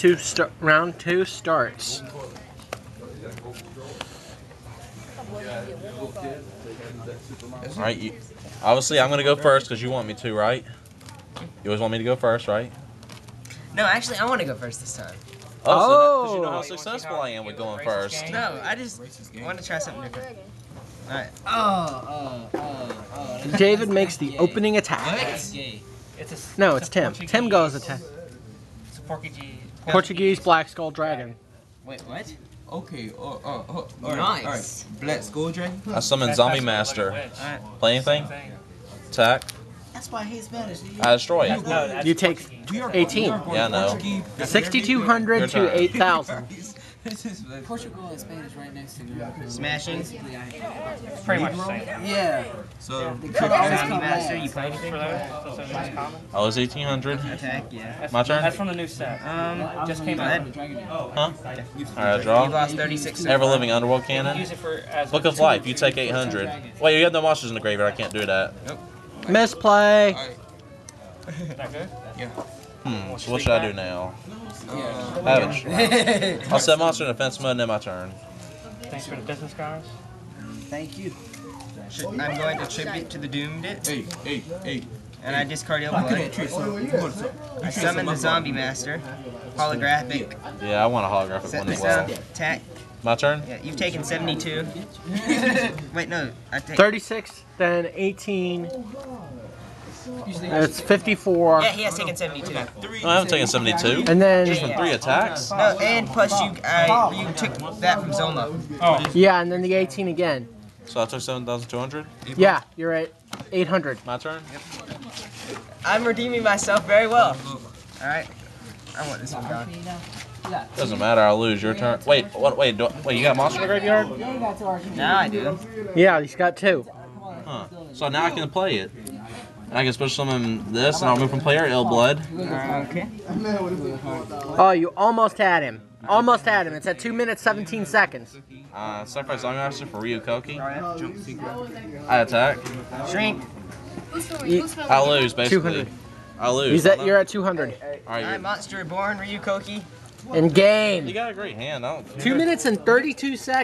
Two start round two starts. All right, you, obviously I'm gonna go first because you want me to, right? You always want me to go first, right? No, actually, I want to go first this time. Oh, because you know Oh. how successful I am with going first. No, I just want to try something different. All right. Oh, oh, oh, oh. David makes the opening attack. That's. It's a, s- No, it's it's a Tim. Tim goes attack. It's a Portuguese. Portuguese Black Skull Dragon. Wait, what? Okay, oh, oh, oh, all right, Nice. all right. Black Skull Dragon? I summon Zombie Master. Alright. Play anything? Attack. That's why he's Spanish. I destroy it. No, You take 18. we are going Yeah, I know. Portuguese. 6,200 to 8,000. This is Portugal and Spanish right next to me. Smashing. it's pretty much the same. Yeah. So, They could always Zombie come Master, you play anything? For those, those are most common. I was 1800. Attack, yeah. That's, My turn? That's from the new set. Um, Just came out. ahead. Huh? All right, I You draw. lost 36. Ever living underworld Use cannon. it for as Book of Life. You take 800. Wait, you have no monsters in the graveyard. I can't do that. Misplay. alright, Is that good? Hmm. So what should I do now? uh, Have I'll set monster in defense mode and then my turn. Thanks for the business cards. Thank you. I'm going to tribute to the doomed it, hey, hey, hey. and I discard your Look at blood. that so you want to I summon the Zombie Master. Holographic. Yeah, I want a holographic Set one as well. down. Attack. My turn. Yeah, you've taken 72. Wait, no. I take. 36, then 18. It's 54. Yeah, he has taken 72. No, I haven't taken 72. And then, Just from three attacks. No, and plus you, uh, you took that from Zoma. Oh, yeah, and then the 18 again. So I took 7,200. Yeah, you're at 800. My turn. I'm redeeming myself very well. All right. I want this one gone. Doesn't matter. I'll lose your turn. Wait, what? Wait, do, wait. You got monster in the graveyard? Now I do. Yeah, he's got two. Huh. So now I can play it. And I can special summon this, and I'll move from player ill blood. Okay. Oh, you almost had him. Almost had him. It's at 2 minutes 17 seconds. Uh, sacrifice Zombie for Ryu Kokki. I attack. Shrink. I lose basically. 200. I lose. He's at, you're at 200. All right, Alright, you're, Monster Reborn, Ryu Kokki. In game. you got a great hand. I don't care. 2 minutes and 32 seconds.